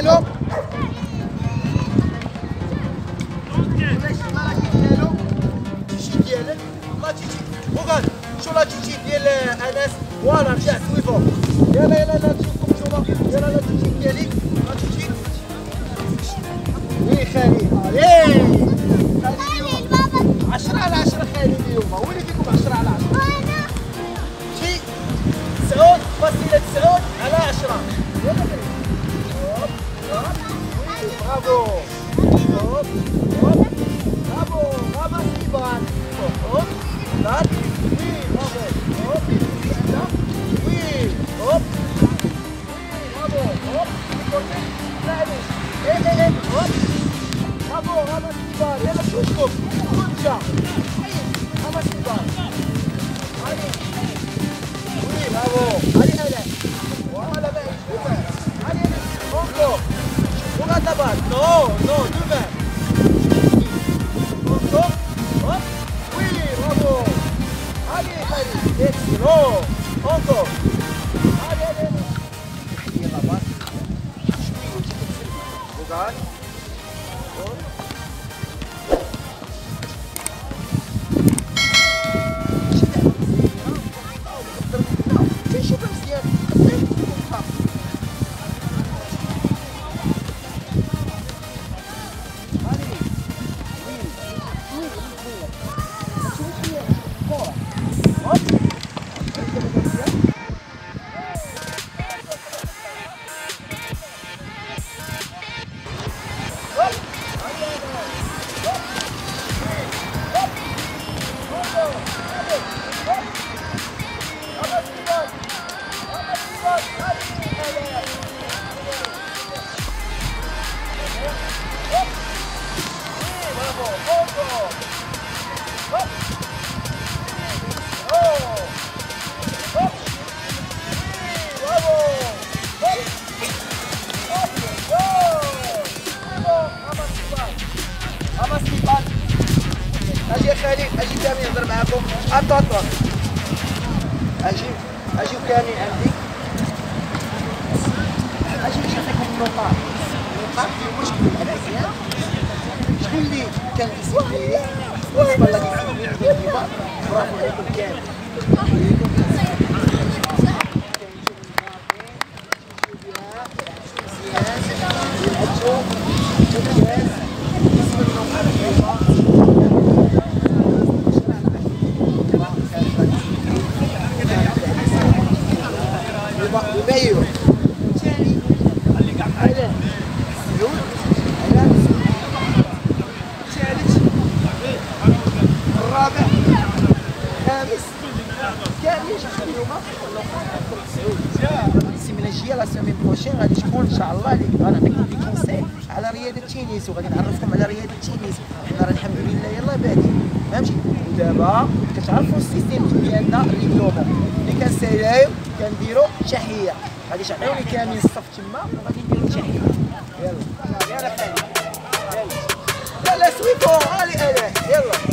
Михайлов. Sito. Sito. Bravo. Bravo, Sivan. Hop. That. We. Bravo. Hop. And up. We. Hop. We. Bravo. Hop. Continue. Steady. Eh, eh, eh. Hop. Bravo. Bravo, Sivan. Let us push up. Good job. Bravo, Sivan. Hadi. We. Bravo. Hadi, hadi. Wow, let me. Hadi. Hop. Hop. 尾形バー No, no, معاكم اتوتر أجي أجي كامل عندي أجي باش نعطيكم النقاط النقاط على مزيان شكون اللي كان لي والله اللي ديما برافو عليكم كامل ثاني على سعود على ثالث الرابع خامس كامل اليوم السيمانه الجايه لا سيمين بروشين غادي تكون ان شاء الله اللي غنعطيكم على رياضه التنس وغادي نعرفكم على رياضه التنس حنا الحمد لله يلاه بادئين فهمتي ودابا كتعرفوا السيستيم ديالنا ريغلومون اللي كنسايو كنديروا تحيه غادي تعطيوني كامل الصف تما وغادي يلا يلا خالد يلا لا لا سويكو علي يلا